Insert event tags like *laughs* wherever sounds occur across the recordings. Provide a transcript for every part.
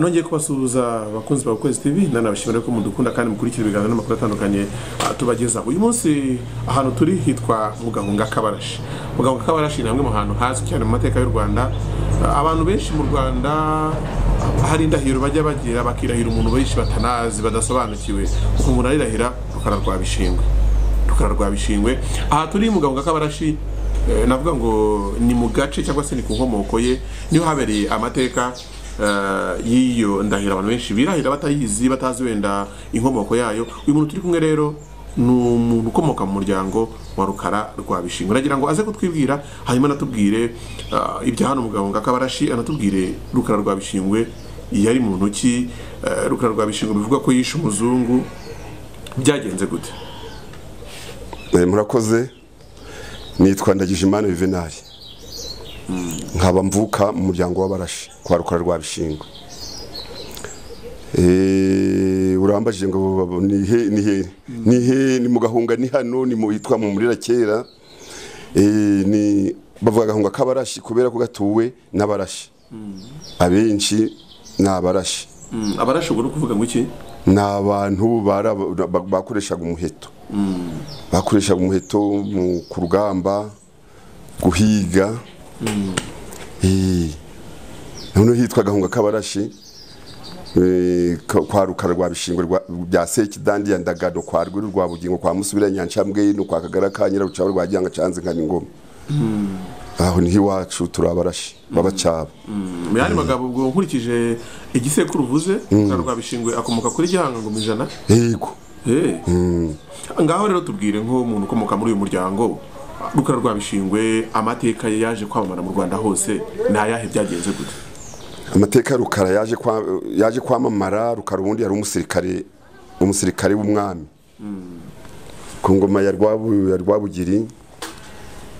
nongeye kubasuhuza abakunzi ba kwezi tv nanabashimira ko mudukunda kandi mukurikira ibiganiro n'amakuru atandukanye ah, tubagezaho. Uyu munsi ahantu turi hitwa mu gahunga kabarashi. Mu gahunga kabarashi ni hamwe mu hantu hazwi cyane mu mateka y'u rwanda. Ah, abantu benshi mu rwanda hari indahiro bajya bagira bakirahira umuntu benshi batanazi badasobanukiwe. Umuntu arirahira rukara rwa bishingwe. Rukara rwa bishingwe. Aha turi mu gahunga kabarashi eh, navuga ngo ni mu gace cyangwa se ni ku nkomoko ye ni ho habereye amateka. Y'iyo ndahiro abantu benshi. Birahira batayizi batazi wenda inkomoko yayo. Uyu muntu turi kumwe rero ni umuntu ukomoka mu muryango wa rukara rwa bishingwe. Nagira ngo aze kutwibwira hanyuma anatubwire ah, ibya hano mu gahunga kabarashi anatubwire rukara rwa bishingwe yari mu ntoki. Eh, rukara rwa bishingwe bivuga ko yishe umuzungu. Byagenze gute? Eh, murakoze. Nitwa ndagijimana yuvenali nkaba mvuka mu muryango w'abarashi kwa rukara rwa bishingwe Eh, urambajije ngo ni he ni he ni he ni mu gahunga ni hano ni mu hitwa mu murira kera. Eh, ni bavuga gahunga k'abarashi kubera ko gatuwe n'abarashi. Abenshi ni abarashi. Mm, abarashi ubwo ni ukuvuga ngo iki? Ni abantu bakoreshaga umuheto. Bakoreshaga umuheto mu- ku rugamba guhiga. Noneho hitwa gahunga k'abarashi eh, kwa rukara rwa bishingwe bya sekidandi ya ndagado kwa rwiri rwa bugingo kwa musubira nyancambwe no kwa kagara ka nyirarucaho rwa gihanga canze nka ingoma aho ni ho iwacu turi abarashi b'abacaba. Mu yandi magambo ubwo nkurikije igisekuru uvuze rwa bishingwe akomoka kuri gihanga ngo mu ijana. Yego. Eh. ngaho rero tubwire nk'umuntu ukomoka muri uyu muryango rukara rwa bishingwe amateka ye yaje kwamamara mu rwanda hose ni ayahe byagenze gute? Amateka rukara yaje kwa- yaje kwamamara rukara ubundi yari umusirikare umusirikare w'umwami. Ku ngoma ya Rwabu- ya rwabugiri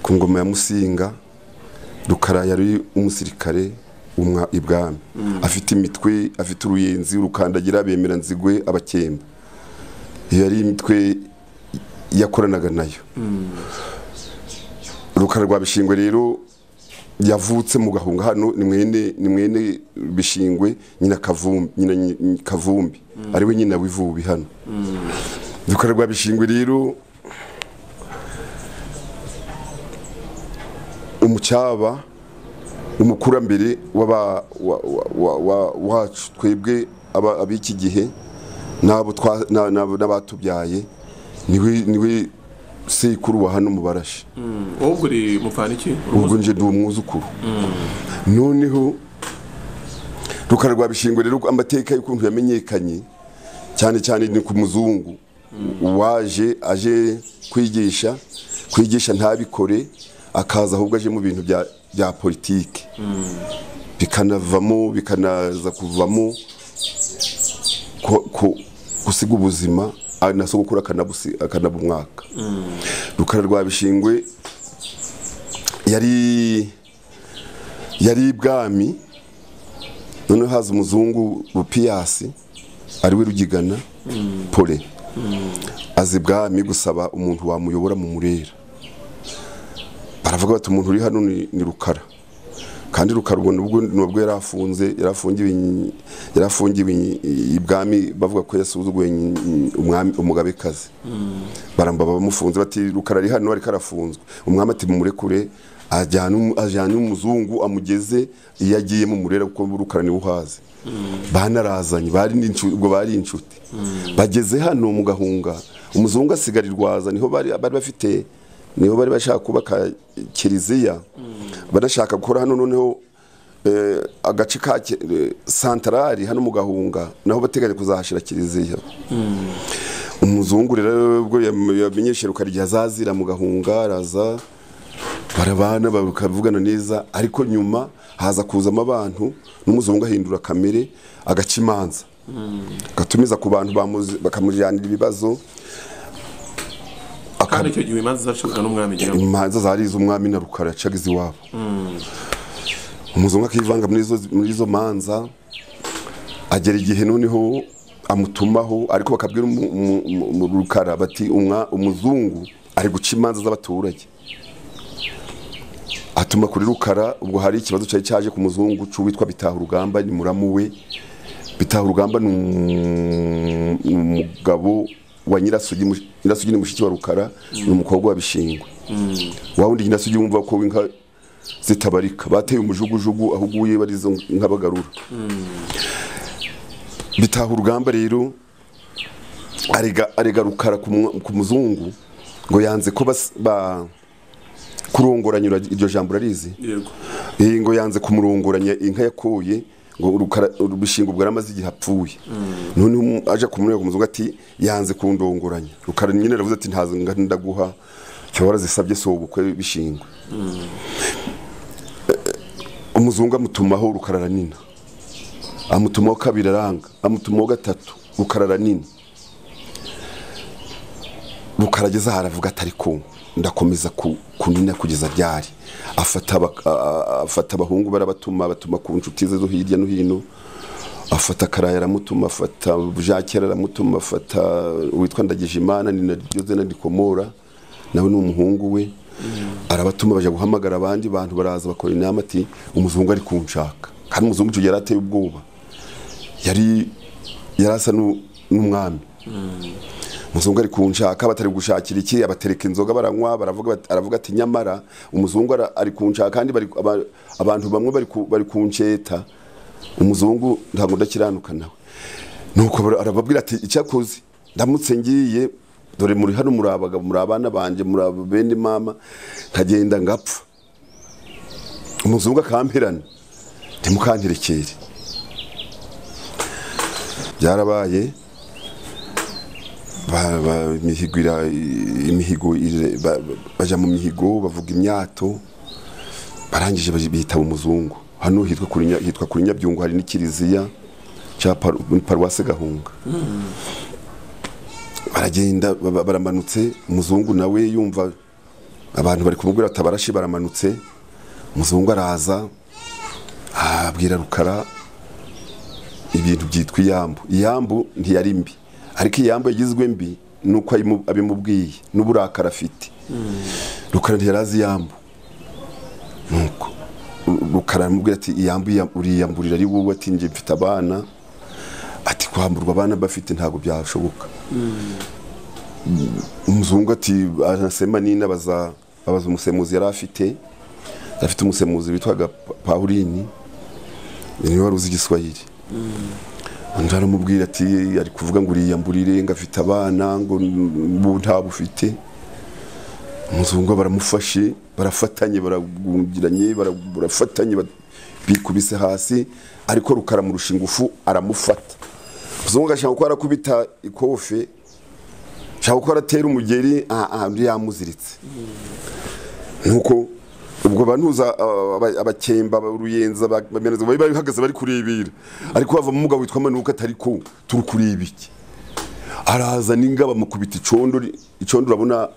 ku ngoma ya musinga rukara yari umusirikare ibwami. Afite imitwe afite uruyenzi urukandagira bemera nzigwe abakemba. Iyo yari imitwe yakoranaga na yo. Rukara rwa bishingwe rero yavutse mu gahunga. Hano ni mwene ni mwene bishingwe nyina kavumbi nyina Nyi- kavumbi. Ariwe nyina w'ivubi hano. Rukara rwa bishingwe rero umucyaba umukurambere wacu. Twebwe ab'iki gihe n'abo n'abatubyaye ni we ni we sekuru wa hano mu barashi. Wowe uri mupfana iki? Ubwo nje ndi umwuzukuru noneho rukara rwa bishingwe rero amateka y'ukuntu yamenyekanye cyane cyane ni ku muzungu. Waje aje kwigisha kwigisha ntabikore akaza ahubwo aje mu bintu bya politiki. Bikanavamo bikanaza kuvamo gusiga ubuzima na sogokuru akanaba umwaka rukara rwa bishingwe yari yari ibwami noneho haza umuzungu rupiyasi ari we rugigana pole. Aza ibwami gusaba umuntu wamuyobora mu murera. Baravuga bati umuntu uri hano ni rukara. Kandi rukara ubwo nubwo yari afunze yari afungiwe ibwami bavuga ko yasuzuguye umugabekazi. Baramba bamufunze bati rukara ari hano ariko arafunzwe. Umwami ati mumurekure ajyana umuzungu amugeze iyo agiye mu murera kuko rukara ni we uhazi banarazanye bari n'inshu- ubwo bari inshuti. Bageze hano mu gahunga umuzungu asigara irwaza ni ho bari bafite ni ho bari bashaka kubaka kiliziya. Banashaka gukora hano noneho eh, agace ka eh, santarari hano mu gahunga naho bateganya kuzahashyira kiliziya. Umuzungu rero ubwo yam- yamenyeshe rukara igihe azazira mu gahunga araza barabana bakavugana neza ariko nyuma haza kuzamo abantu n'umuzungu ahindura kamere agaca imanza. Agatumiza ku bantu bakamujyanira ibibazo. Kandi icyo gihe imanza zacibwaga n'umwami ngo imanza zari iz'umwami na rukara yacaga iz'iwabo umuzungu akivanga muri izo- manza agera igihe noneho amutumaho ariko bakabwira rukara bati "Umwa- umuzungu ari guca imanza z'abaturage. Atuma kuri rukara ubwo hari ikibazo cyari cyaje ku muzungu cy'uwitwa bitaha urugamba ni muramu we. Bitaha urugamba ni um- ni umugabo wa nyirasugi ni mushiki wa rukara ni umukobwa wa bishingwe. Wa wundi nyirasugi wumva ko inka zitabarika. Bateye umujugujugu aho uguye barizo nka bagarura bitaha urugamba rero arega arega rukara ku muzungu ngo yanze ko ba kurongoranya ura- iryo jambo urarizi? Yego. Ngo yanze kumurongoranya inka yakoye ngo rukara urubishinga ubwo yaramaze igihe apfuye none umu- aje kumureba ku muzungu ati yanze kundongoranya. Rukara nyine aravuze ati ntazo nga ndaguha. Cyo warazisabye so ubukwe bishingwe. Eh, umuzungu amutumaho rukara aranina. Amutumaho kabiri aranga amutumaho gatatu rukara aranina. Rukarageza aha aravuga ati ariko ndakomeza ku- kunina kugeza ryari? Afata abahungu barabatuma batuma ku nshuti ze zo hirya no hino. Afata karaya aramutuma afata jakera aramutuma afata uwitwa ndagijimana ni naryo zina rikomora nawe ni umuhungu we. Arabatuma bajya guhamagara abandi bantu baraza bakora inama ati umuzungu ari kunshaka. Kandi umuzungu icyo gihe yari ateye ubwoba. Yari asa n'u- n'umwami. Umuzungu ari kunshaka batari gushakira iki? Abatereka inzoga baranywa aravuga ati nyamara umuzungu ari kunshaka kandi abantu bamwe bari ku- bari kunsheta. Umuzungu ntabwo ndakiranuka nawe. Nuko arababwira ati icyakoze ndamutse ngiye dore muri hano muri abagabo muri abana banjye muri bene mama nkagenda ngapfa. Umuzungu akamperana ntimukanterekere. Byarabaye ba- ba- imihigo ira- imihigo ire- ba- ba- baja mu mihigo bavuga imyato barangije bitaba umuzungu hano hitwa kuri nyabyungu hari n'ikiliziya cya paru- paruwase gahunga. Baragenda ba- ba- baramanutse umuzungu nawe yumva abantu bari kumubwira ati abarashi baramanutse. Umuzungu araza abwira rukara ibintu byitwa iyambu. Iyambu ntiyari mbi. Ariko iyambu yagizwe mbi nuko ayimu- abimubwiye n'uburakari afite. Rukara ntiyari azi iyambu. Nuko. Ru- rukara aramubwira ati iyambu iya- uriyamburira ari wowe ati njye mfite abana. Ati kwamburwa abana bafite ntabwo byashoboka. Umuzungu ati arasema nina abaza umusemuzi yari afite. Afite umusemuzi witwaga Pa- pauline ni we wari uzi igiswahili. Undi aramubwira ati ari kuvuga ngo uriyamburire ngo afite abana ngo ntabwo ufite umuzungu baramufashe barafatanye baragungiranye bara- barafatanye ba- bikubise hasi ariko rukaramurusha ingufu aramufata. Umuzungu agashaka ko arakubita ikofe shaka ko aratera umugeri ah, ah, yamuziritse. Nuko ubwo bantuza aba- abakemba uruyenza ba- bameneza bari bahagaze bari kurebera. Ariko havamo umugabo witwa manuka atari ko turi kureba iki? Araza n'ingabo amukubita icondo icondo urabona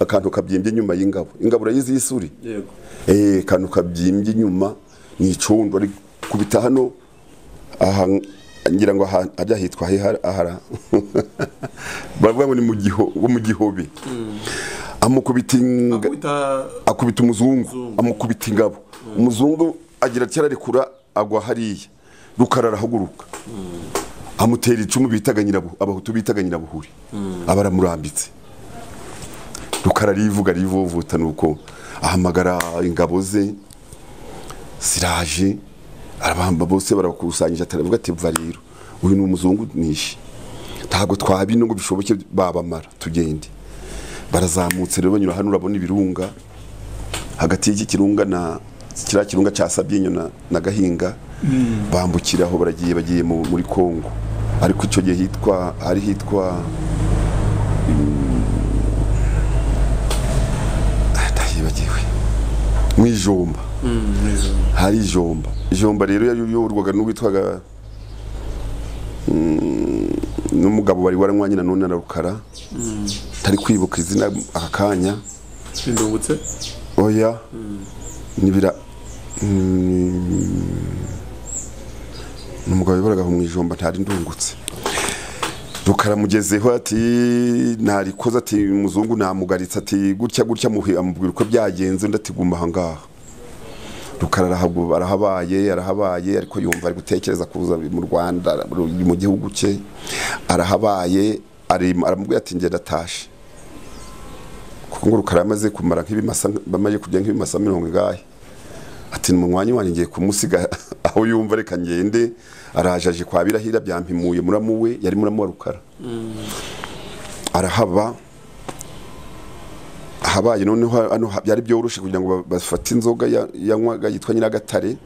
akantu kabyimbye inyuma y'ingabo. Ingabo urayizi y'isuri? Yego. Eh akantu kabyimbye inyuma ni icondo. Ari kubita hano aha ngira ngo hajya hitwa ahara. *laughs* Baravuga ngo ni mu giho mu gihobe. Amukubita akubita umuzungu amukubita ingabo. Umuzungu agira ati ararekura agwa hariya. Rukara arahaguruka. Amutera icumu bitaga nyirabu abahutu bitaga nyirabuhuri aba aramurambitse. Rukara arivuga arivovuta nuko ahamagara ingabo ze. Ziraje arabamba bose barakusanyije ataravuga ati mva rero uyu ni umuzungu nishe ntabwo twabino ngo bishoboke babamara tugende. Barazamutse rero banyura hano urabona ibirunga hagati y'iki kirunga na kiriya kirunga cya sabyinyo na, gahinga bambukira aho baragiye bagiye mu- muri kongo ariko icyo gihe hitwa hari hitwa mm, ah, ndahibagiwe. Mu ijomba. Hari ijomba. Ijomba rero yayoborwaga n'uwitwaga n'umugabo wari waranywanye na none na rukara. Tari kwibuka izina aka kanya. Indungutse oya. Nibira mm, ni umugabo wayoboraga aho mu ijomba ntari ndungutse. Rukara mugezeho ati narikoze ati umuzungu namugaritse ati gutya gutya amubwira uko byagenze undi ati guma aha ngaha. Rukara arahabaye arahabaye ariko yumva ari gutekereza kuza mu rwanda mu gihugu cye. Arahabaye aramubwira ati ngenda atashe kuko ngo rukara yamaze kumara nk'ibimasa bamaze kurya nk'ibimasa mirongo ingahe. Ati mu mwanya wanjye ngiye kumusiga *laughs* aho yumva reka ngende. Araje aje kwa birahira byampimuye muramu we yari muramu wa rukara. Arahaba ahabaye noneho hano ha- byari byoroshye kugira ngo ba- bafate inzoga ya- yanywaga yitwa nyiragatare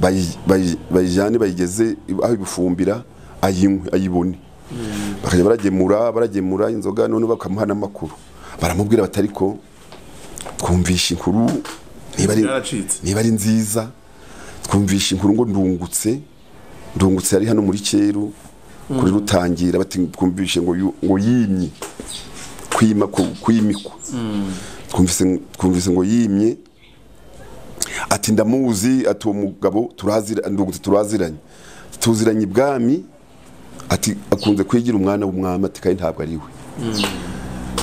bayi- bayi- bayijyane bayigeze aho ibifumbira ayinywe ayibone. Bakajya baragemura baragemura inzoga noneho bakamuha n'amakuru. Baramubwira bati ariko twumvisha inkuru niba ari nziza twumvisha inkuru ngo ndungutse ndungutse yari hano muri cyeru kuri rutangira bati twumvishe ngo yimye. Kwima kwimikwa twumvise ngo yimye. Ati ndamuzi ati uwo mugabo turaziranye. Tuziranye ibwami. Ati akunze kwigira umwana w'umwami ati kandi ntabwo ari we.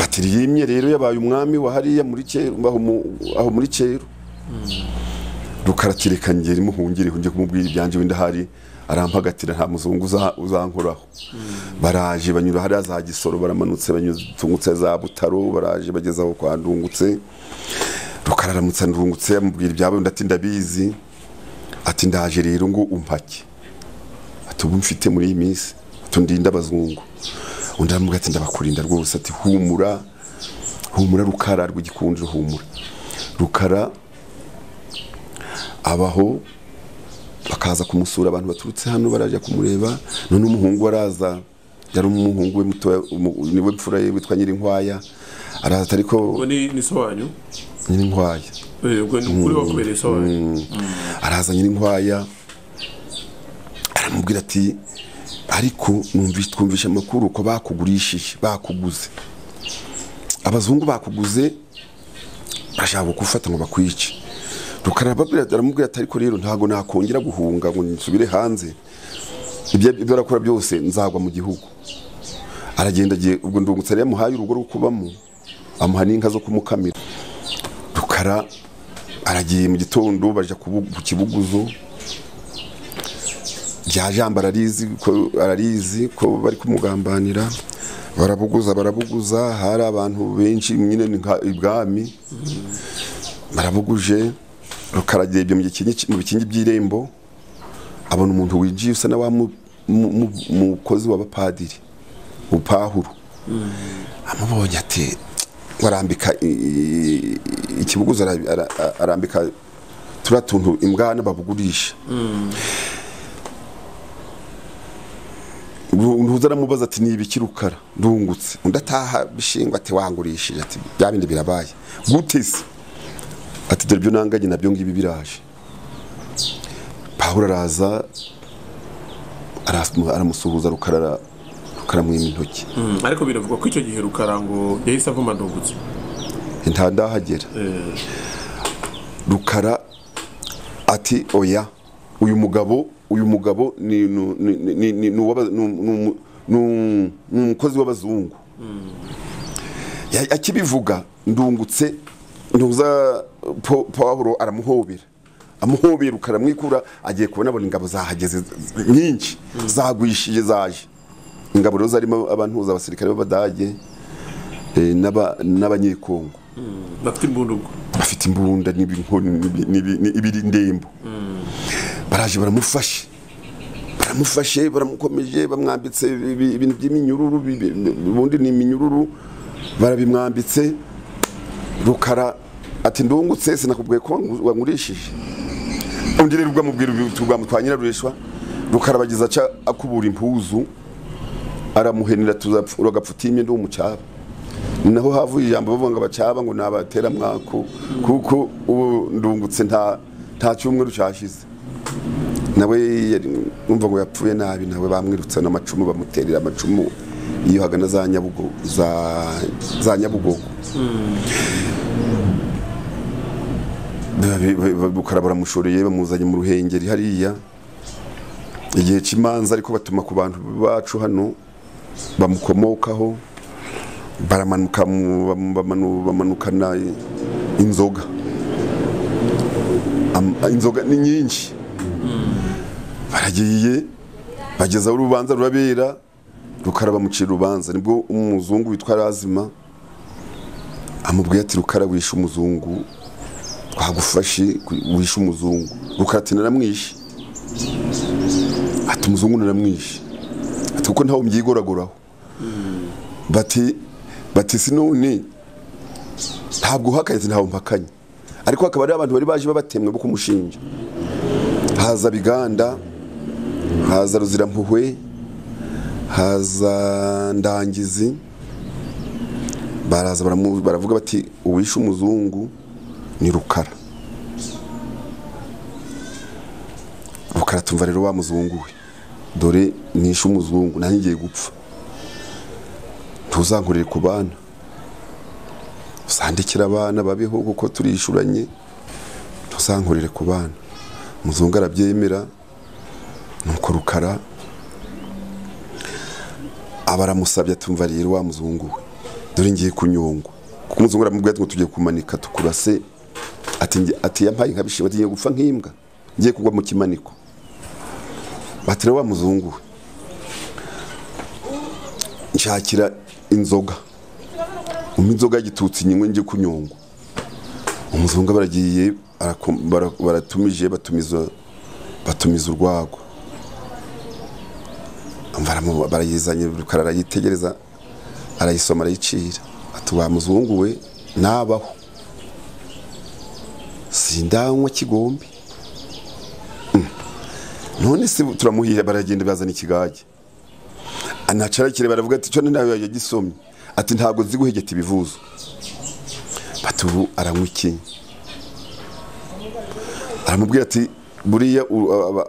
Ati yimye rero yabaye umwami wa hariya muri cyeru aho mu- aho muri cyeru. Rukaratireka ngera imuhungireho njye kumubwira ibyanjye wenda hari. Arampagatira nta muzungu uza- uzankoraho. Baraje banyura hariya za gisoro baramanutse banyutse za butaro baraje bageze aho kwa ndungutse. Rukararamutse ndungutse amubwira ibyabo ati ndabizi. Ati ndaje rero ngo umpake. Ati ubu mfite muri iyi minsi. Ati ndinde abazungu? Undi aramubwira ati ndabakurinda rwose. Ati humura humura rukara rw'igikundiro humura. Rukara abaho bakaza kumusura abantu baturutse hano barajya kumureba. None umuhungu araza yari umuhungu we mutoya ni we mfura ye witwa nyirinkwaya. Araza ariko ubwo ni ni so wanyu nyirinkwaya. Eh, wakubereye so wanyu araza nyirinkwaya aramubwira ati ariko numvise twumvishe amakuru ko bakugurishije bakuguze. Abazungu bakuguze bashaka kugufata ngo bakwice. Rukarababwira aramubwira ati ariko rero ntabwo nakongera guhunga ngo nsubire hanze. Ibyo ibyo arakora byose nzagwa mu gihugu. Aragenda agiye ubwo ndungutse yari yamuhaye urugo rwo kubamo amuha n'inka zo kumukamira. Rukara aragiye mu gitondo baja ku bu- ku kibuguzo. Rya jambo ararizi ko ararizi ko bari kumugambanira. Barabuguza barabuguza hari abantu benshi nyine ibwami. Barabuguje. Mu gikingi mu bikingi by'irembo abona umuntu winjiye usa na wa mu- mu- mu- mukozi w'abapadiri upahuru amubonye ati warambika ikibuguzo ara- ara- arambika turiya tuntu imbwana babugurisha. Ntuza aramubaza ati ni ibiki rukara? Ndungutse. Undi ataha bishingwa ati wangurishije ati bya bindi birabaye. Gute se ati dore ibyo nanganye na byo ngibi biraje. Pawulo araza aramu- aramusuhuza rukara ara- rukara mwima intoki. Mm, ariko biravugwa ko icyo gihe rukara ngo yahise avuma ndungutse. Nta ndahagera. Eh, rukara ati oya uyu mugabo uyu mugabo ni umukozi w'abazungu. Ya- akibivuga ndungutse ntuza Pawulo aramuhobera. Amuhobera rukara mwikura agiye kubona abona ingabo zahageze nyinshi zagwishije zaje. Ingabo rero zarimo abantuza abasirikare b'abadage eh, n'aba- n'abanyekongo. Bafite imbundugu bafite imbunda n'ibi- n'ibi- n'ibiri ndembo. Baraje baramufashe. Baramufashe baramukomeje bamwambitse ibi- ibintu by'iminyururu ubundi ni iminyururu. Barabimwambitse. Rukara ati ndungutse sinakubwiye ko wangu- wangurishije. Undi rero ubwo amubwira uturwamo twa nyirarureshwa rukara bagize aca akubura impuzu aramuhenera imyenda w'umucaba ni naho havuye ijambo bavuga ngo abacaba ngo ni abateramwako kuko ubu ndungutse nta nta cyumweru cyashize. Nawe numva ngo yapfuye nabi nawe bamwirutse n'amacumu bamuterera amacumu iyo hagana za nyabugo za za nyabugogo. Bukara baramushoreye bamuzanye mu ruhengeri hariya. Igihe cy'imanza ariko batuma ku bantu bacu hano bamukomokaho bamanukana inzoga. Inzoga ni nyinshi. Baragiye bageza aho urubanza rurabera rukara bamucira urubanza ni bwo umuzungu witwa razima amubwiye ati rukara wishe umuzungu. Twagufashe wishe umuzungu. Rukara ati naramwishe. Ati umuzungu naramwishe. Ati kuko ntawe mbyigoragoraho bati bati sinone. Ntabwo uhakanye ntawe mpakanye ariko hakaba hari abantu bari baje babatemwe bo kumushinja. Haza biganda haza ruzirampuhwe haza ndangizi. Baraza baravuga bati uwishe umuzungu. Ni rukara rukara tumva rero wa muzungu we. Dore nishe umuzungu nanjye ngiye gupfa. Ntuzankurire ku bana. Uzandikira abana babeho kuko turishuranye. Ntuzankurire ku bana. Umuzungu arabyemera. Nuko rukara aba aramusabye atumva rero wa muzungu we. Dore ngiye kunyongwa. Kuko umuzungu aramubwira ngo tugiye kumanika tukurase. Ati yampaye nka bishima ngiye gupfa nk'imbwa. Ngiye kugwa mu kimaniko. Bati rero wa muzungu we. Nshakira inzoga. Umpa inzoga y'igitutsi nyimwe njye kunyongwa umuzungu baragiye baratumije batumiza urwagwa. Barayizanye rukara arayitegereza arayisoma arayicira. Ati wa muzungu we nabaho. Sindanywa kigombe. Mm. none se turamuhiye baragenda bazana ikigage. Anacarakire baravuga ati cyo nawe yagisomye ati ntabwo nzi guhegeta ibivuzo. Bati ubu aramubwira ati buriya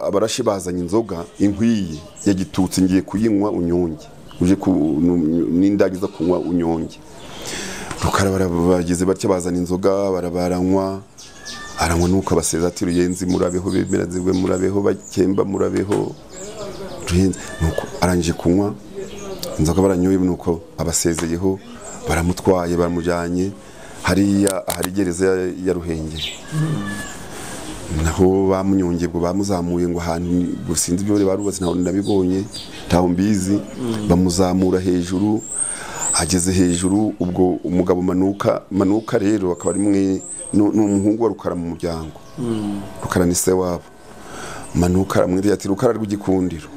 abarashi bazanye inzoga inkwiye ya gitutsi ngiye kuyinywa unyonge. Uje n'indagiza kunywa unyonge. Rukara bara- bageze batya bazana inzoga barabaranywa aranywa nuko abaseza ati ruyenzi murabeho bemera zigwe murabeho bakemba murabeho. Ruyenzi nuko arangije kunywa inzoga baranyoye nuko abasezeyeho baramutwaye baramujyanye hariya ahari gereza ya- ruhengeri. Naho bamunyongeye ngo bamuzamuye ngo ahantu ngo sinzi ibyo bari barubatse ntaho nabibonye ntaho mbizi. Bamuzamura hejuru ageze hejuru ubwo umugabo manuka manuka rero akaba ari mwe ni umuhungu wa rukara mu muryango. Rukara ni se wabo. Manuka aramwiriye ati rukara rw'igikundiro.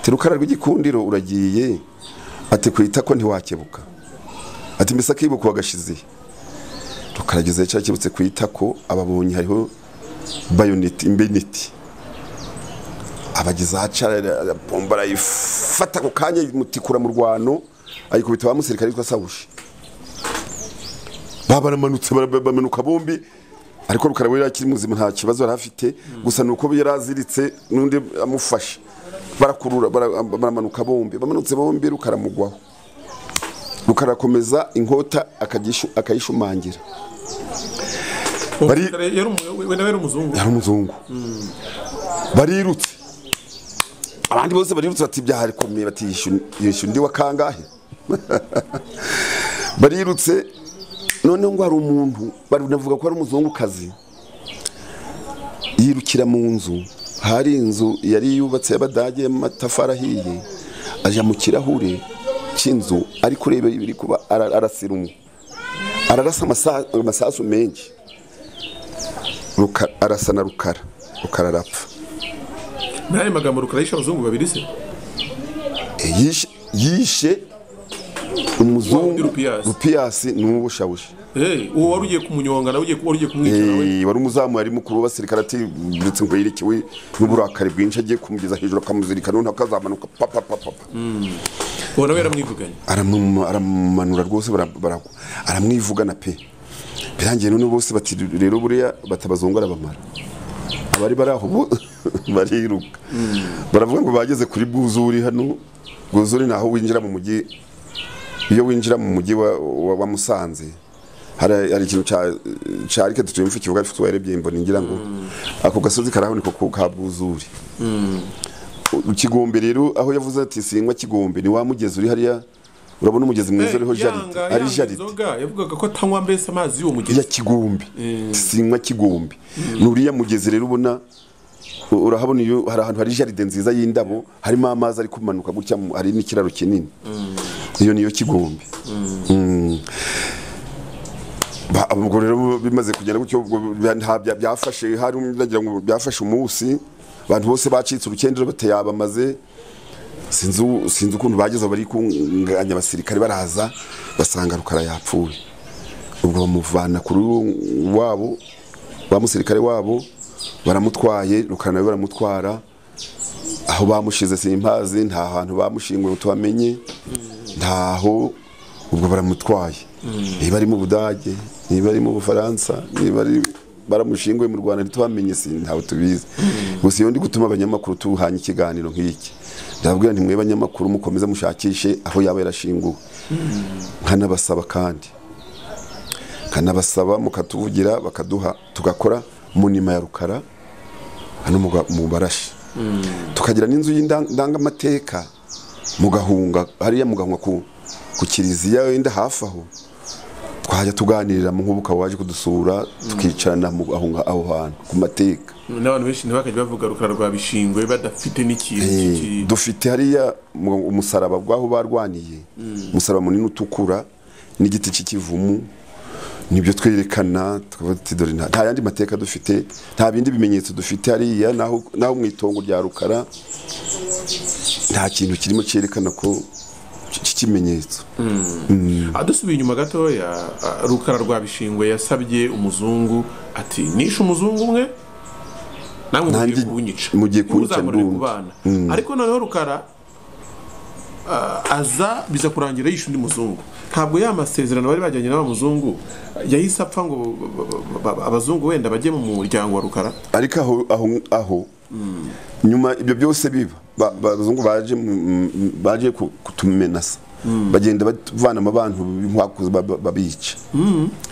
Ati rukara rw'igikundiro uragiye? Ati kwita ko ntiwakebuka. Ati mbese akibuka wagashize rukarageze cyakibutse ku itako ababonye hariho bayoneti imbeneti. Abagize ahaca arapomba arayifata ako kanya imutikura mu rwano. Ayikubita ba musirikare witwa sawushi baba baramanutse bara- bamanuka bombi ariko rukara we akiri muzima nta kibazo yari afite. Gusa ni uko yari aziritse n'undi amufashe. Barakurura bara- baramanuka bombi. Bamanutse bombi rukaramugwaho rukarakomeza inkota akayishumangira. Yari yari umuzungu. Yari umuzungu. Barirutse. Abandi bose barirutse bati byaharikomeye bati "Yishu- yishu undi wa kangahe? *laughs* barirutse noneho ngo hari umuntu banavuga ko ari umuzungukazi yirukira mu nzu hari inzu yari yubatse y'abadage y'amatafari ahiye ajya mu kirahure cy'inzu ari kureba ibiri kuba ara- arasira umwe ararasa amasa- amasasu menshi. Arasa na rukara rukara arapfa. Muri ayo magambo rukara yishe abazungu babiri se? E, yishe yishe umuzungu Rupiyasi. ni uwubushawusha Eh, uwo wari ugiye kumunyonga nawe ugiye wari ugiye kumwica nawe? Eh, wari umuzamu yari mukuru w'abasirikare ati ndetse ngo yirikiwe n'uburakari bwinshi agiye kumugeza hejuru akamuzirika noneho akazamanuka papa papa uwo nawe yaramwivuganye Aramu- aramumanura rwose aramwivugana pe. Birangiye none bose bati rero buriya batabazungu arabamara. Abari bari aho *laughs* bariruka. Baravuga ngo bageze kuri bwuzuri hano bwuzuri ni aho winjira mu mujyi iyo winjira mu mujyi wa, musanze hari ikintu ca arike tutumva ikivuga gifite uwarebye mbona ngira ngo ako gasozi karahaboneka ko ka bwuzuri. Kigombe rero aho yavuze ati sinywa kigombe ni wa mugezi uri hariya? Urabona umugezi mwiza uriho Eh, jaride? yanga- ari jaride? yavugaga ko atanywa mbese amazi y'uwo ya mugezi kigumbi sinywa kigumbi ni uriya mugezi rero ubona urahabona iyo hari ahantu hari jaride nziza y'indabo harimo amazi ari kumanuka gutya hari n'ikiraro kinini. Iyo niyo kigumbi. Mm. Ba- ubwo rero bimaze kugenda gutyo byafashe hari ndagira ngo byafashe umunsi abantu bose bacitse urukendero bateye bamaze sinzi ukuntu bageze bari kunganya abasirikare baraza basanga rukara yapfuye. Ubwo bamuvana kuri wabo wa musirikare wabo baramutwaye rukara nawe baramutwara. Aho bamushize simpazi nta hantu bamushinguye ngo tubamenye ntaho ubwo baramutwaye. Niba ari mu budage niba ari mu bufaransa niba ari baramushinguye mu rwanda ntitubamenye si ntawe tubizi. Gusa iyo ndi gutuma abanyamakuru tuhanye ikiganiro nk'iki ndababwira ntimwe abanyamakuru mukomeze mushakishe aho yaba yarashinguwe. Nkanabasaba kandi. Nkanabasaba mukatuvugira bakaduha tugakora mu nima ya rukara hano mu barashi tukagira n'inzu y'indangamateka mugahunga hariya mugahunga ku, kiliziya wenda hafi aho twajya tuganirira mu nk'ubu ukaba waje kudusura tukicarana mu aho hantu ku mateka. N'abantu benshi ntibakajya bavuga rukara rwa bishingwe badafite n'ikintu Eh, dufite hariya mu- umusaraba bw'aho barwaniye. Umusaraba munini utukura n'igiti cy'ikivumu ni byo twerekana dore nta yandi mateka dufite nta bindi bimenyetso dufite hariya naho mu itongo rya rukara nta kintu kirimo cyerekana ko cy'ikimenyetso Ah, dusubiye inyuma gatoya rukara rwa bishingwe yasabye umuzungu ati nishe umuzungu umwe? Namwe mugiye kunyica mugiye kunyica Ntuzamurire ndundi. ku bana. Ariko noneho rukara aza biza kurangira yishe undi muzungu. Ntabwo ya masezerano bari bajyanye n'aba muzungu yahise apfa ngo ba- ba- abazungu wenda bajye mu muryango wa rukara. Ariko aho aho aho nyuma ibyo byose biba ba- ba- abazungu baje mu- mu- baje ku- kutumenasa. Bagenda bavanamo abantu b'inkwakuzi ba- ba- babica.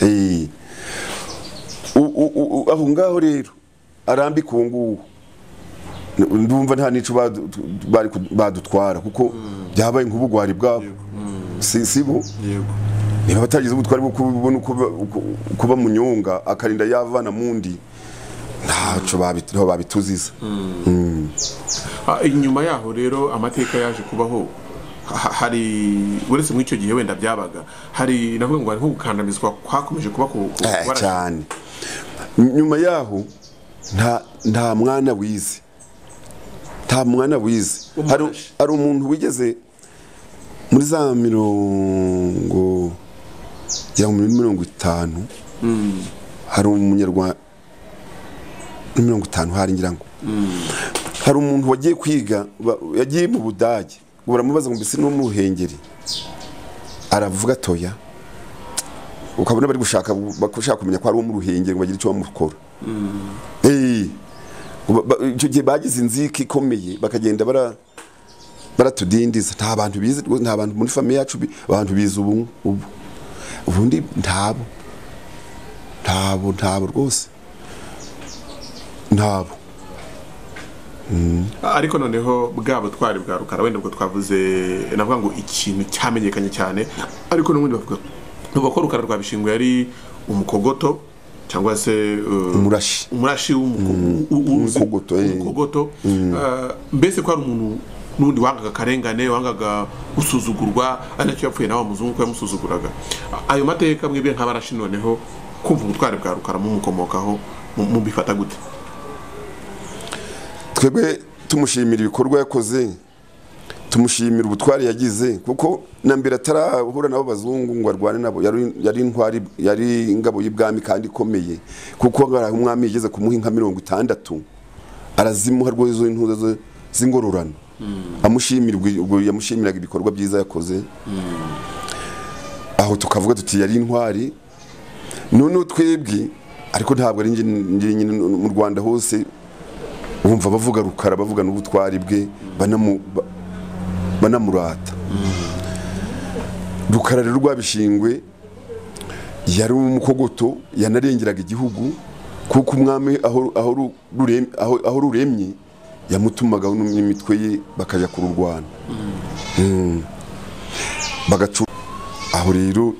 Eh. U- u- aho ngaho rero arambika uwo nguwo. Ndumva nta ku- badutwara kuko byabaye nk'ubugwari bwabo si bo? Niba batagize ubutwari bwo kubona kuba mu nyunga akarinda yavana mundi ntaco babi- ntaho babituziza. Ah, inyuma yaho rero amateka yaje kubaho. Ha- hari uretse muri icyo gihe wenda byabaga hari navuga ngo hari nko gukandamizwa kwakomeje kuba ku ku- Eh, cyane. Nyuma yaho nta mwana wize. Nta mwana wize. Hari umuntu wigeze muri za mirongo muri mirongo itanu. Hari umunyarwanda mirongo itanu hari ngira ngo. Hari umuntu wagiye kwiga yagiye mu budage. Ngo baramubaza ngo mbese no mu ruhengeri aravuga atoya ukabona bari gushaka kumenya ko ari uwo mu ruhengeri ngo bagire icyo bamukora. Ba- ba- icyo gihe bagize inzika ikomeye bakagenda bara baratudindiza. Nta bantu rwose, nta bantu muri famiye yacu abantu bize ubu ubu. Ubundi ntabo. Ntabo ntabo rwose. Ntabo. Ariko noneho bwa butwari bwa rukara wenda ubwo twavuze navuga ngo ikintu cyamenyekanye cyane ariko n'ubundi bavuga ko rukara rwa bishingwe yari umukogoto cyangwa se uh, Umurashi. umurashi w'umuko- u- u- uzi- Umukogoto, umukogoto Uh, mbese ko ari umuntu n'ubundi wangaga akarengane wangaga gusuzugurwa ari na cyo yapfuye nawe muzungu ko yamusuzuguraga. Ayo mateka mwebwe nk'abarashi noneho kumva ubutwari bwa rukara mumukomokaho mu- mubifata gute? Twebwe tumushimira ibikorwa yakoze tumushimira ubutwari yagize kuko na mbere atarahura nabo bazungu ngo arwane nabo. Yari yari intwari yari ingabo y'ibwami kandi ikomeye kuko umwami yigeze kumuha inka mirongo itandatu arazimuha rwose izo intuza z'ingororano. Ubwo yamushimiraga ibikorwa byiza yakoze. Aho tukavuga tuti yari intwari. Noneho twebwe ariko ntabwo ari nyine mu rwanda hose wumva bavuga rukara bavuga n'ubutwari bwe banamurata rukara rero rwabishingwe yari umukogoto yanarengeraga igihugu kuko umwami aho aho ru- rurem- aho- aho ruremye yamutumagaho n'imitwe ye bakajya kururwana. Mm. bagacu aho rero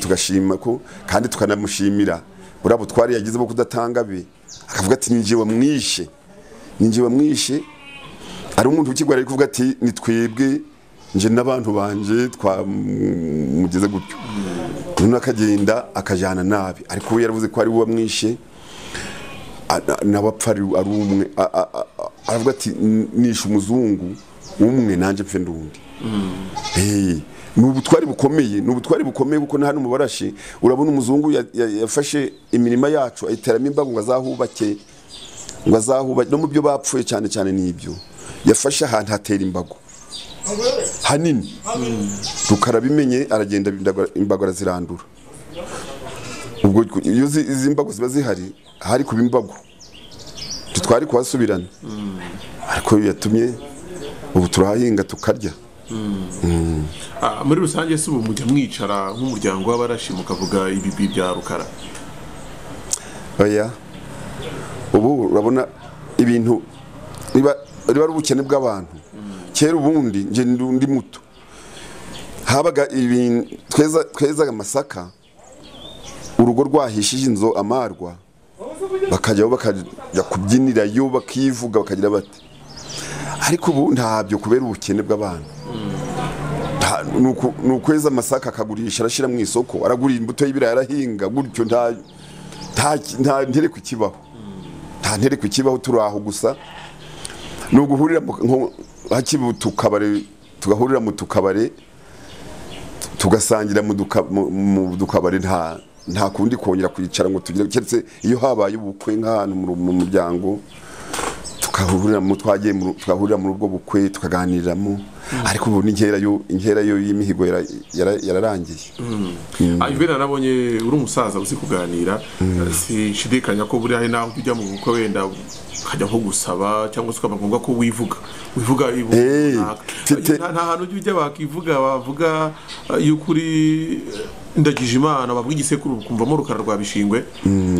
tugashima ko kandi tukanamushimira. Buriya butwari yagize bwo kudatanga be akavuga ati ninjye wamwishe. Ninjye wamwishe ari umuntu ukigwara ari kuvuga ati ni twebwe nje n'abantu banje twamugeze gutyo. Noneho akagenda akajyana nabi. Ariko we yaravuze ko ari we wamwishe a- nawe apfa ari umwe. Aravuga ati "N- nishe umuzungu umwe nanjye mfe ndundi. Eh, ni ubutwari bukomeye ni ubutwari bukomeye kuko hano mu barashi urabona umuzungu ya- ya- yafashe imirima yacu ayiteramo imbago ngo azahubake ngo azahubake. No mu byo bapfuye cyane cyane ni ibyo. Yafashe ahantu hatera imbago. Hanini. Rukara bimenye aragenda imbago- arazirandura. Ubwo iyo zi- izi mbago ziba zihari hari kuba imbago. Tutwari kuhasubirana. Ariko yatumye ubu turahahinga tukarya. Ah, muri rusange si ubu mujya mwicara nk'umuryango w'abarashi mukavuga ibigwi bya rukara? Oya. Ubu urabona ibintu riba riba ari ubukene bw'abantu. Kera ubundi nje ndi muto. Habaga twezaga amasaka urugo rwahishije inzo amarwa. Bakajyaho bakajya kubyinirayo bakivuga bakagira bati ariko ubu ntabyo kubera ubukene bw'abantu. Ni ukweza amasaka akagurisha arashyira mu isoko aragurira imbuto y'ibirayi arahinga gutyo nta nta ntereko ikibaho nta ntereko ikibaho turi aho gusa. Ni uguhurira hakiba utukabare tugahurira mu tukabare tugasangira mu duka- mu- mu dukabare nta kundi kongera kwicara ngo tugire keretse iyo habaye ubukwe nk'ahantu mu muryango tukahurira muri ubwo bukwe tukaganiriramo ariko ubu yo inkera yo y'imihigo yara- yara- yararangiye. Ah, Juvenal nabonye uri umusaza uzi kuganira. Sishidikanya ko buriya hari naho ujya mu bukwe wenda ukajya nko gusaba cyangwa se ukaba ngombwa ko wivuga. Wivuga Eh, mfite- nta hantu ujya ujya bakivuga bavuga ah, yuko uri eh, ndagije imana bavuga igisekuru kumvamo rukara rwa bishingwe.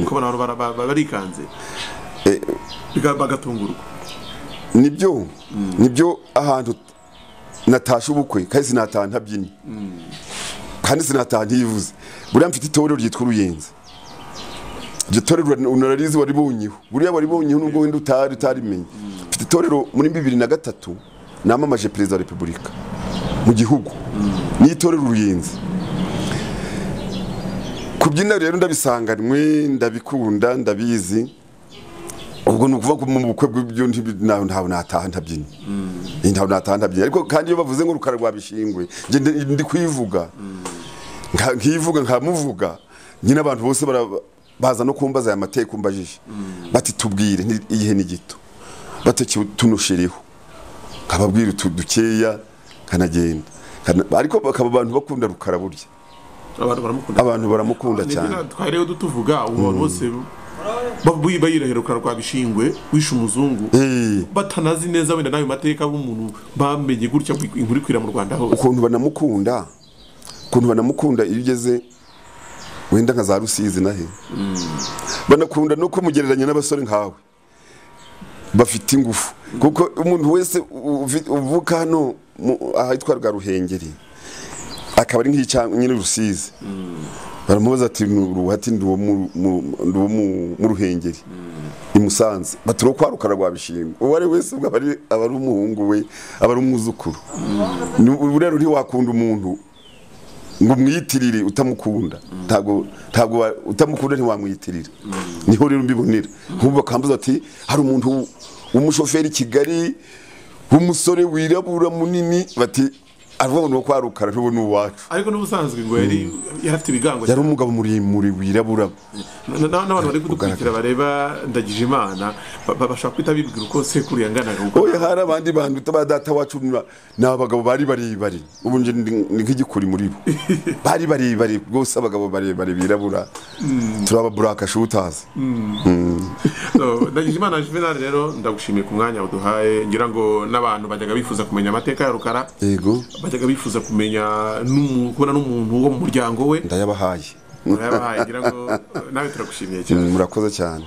Ukabona abantu barikanze. Eh, bagatungurwa ni byo ni byo ahantu natashe ubukwe kandi sinataha ntabyinnye kandi sinataha ntiyivuze. Buriya mfite itorero ryitwa uruyenzi. Iryo torero unararizi waribonyeho buriya waribonyeho nubwo wenda utari utarimenye. Mfite itorero muri bibiri na gatatu namamaje perezida wa repubulika. Mu gihugu. Ni itorero uruyenzi. Kubyina rero ndabisanganywe ndabikunda ndabizi. Ubwo ni ukuvuga ko mu bukwe bw'ibyo ntaho nataha ntabyinnye Eh, ntaho nataha ntabyinnye ariko kandi iyo bavuze ngo rukara rwa bishingwe ndi- kwivuga. Nka- nkivuga nkamuvuga nyine abantu bose baza no kumbaza aya mateka umbajije. Bati tubwire ni- igihe ni gito? Bati "Ki- tunushireho nkababwira utu dukeya kanagenda. Kana- ariko bakaba abantu bakunda rukara burya. Abantu baramukunda. Cyane. twari tuvuga ubu bose bayirahira rukara rwa bishingwe wishe umuzungu. Eh. batanazi neza wenda n'ayo mateka b'umuntu bamenye gutya inkuru ikwira mu rwanda hose. Ukuntu banamukunda ukuntu banamukunda iyo ugeze wenda nka za rusizi nahe banakunda no kumugereranya n'abasore nkawe. Bafite ingufu. Kuko umuntu wese uvuka hano ahitwa rwa ruhengeri akaba ari nk'icya nyine rusizi. Baramubaza ati ruhati ndi uwo mu- ruhengeri. I musanze. Baturo kwa rukara rwa bishingwe uwo ari wese ubwo aba ari umuhungu we aba ari umwuzukuru ubu rero ntiwakunda umuntu ngo umwiyitirire utamukunda. Ntabwo utamukunda ntiwamwiyitirira ni ho rero mbibonera. Nk'ubu bakambuza ati hari umuntu w'umushoferi kigali w'umusore wirabura munini. Bati avuga ngo kwa rukara ntubu ni uwacu ariko n'ubusanzwe ngo yari yari afite ibigango yari umugabo muremure wirabura. Na- na- n'abantu bari kudukurikira bareba ndagije imana ba- ba- bashobora guhita bibwira uko sekuru yanganaga oya hari abandi bantu ba data wacu ni abagabo bari barebare. Ubu ni nk'igikuri muri bo. *laughs* Bari barebare rwose abagabo barebare birabura turaba burakashutazi So, ndagije imana juvenal rero ndagushimiye ku mwanya uduhaye. Ngira ngo n'abantu bajyaga bifuza kumenya amateka ya rukara. Yego. Bajyaga bifuza kumenya kubona n'umuntu wo mu muryango we. Ndayabahaye. Yabahaye ngira ngo nawe turagushimiye cyane. Murakoze cyane.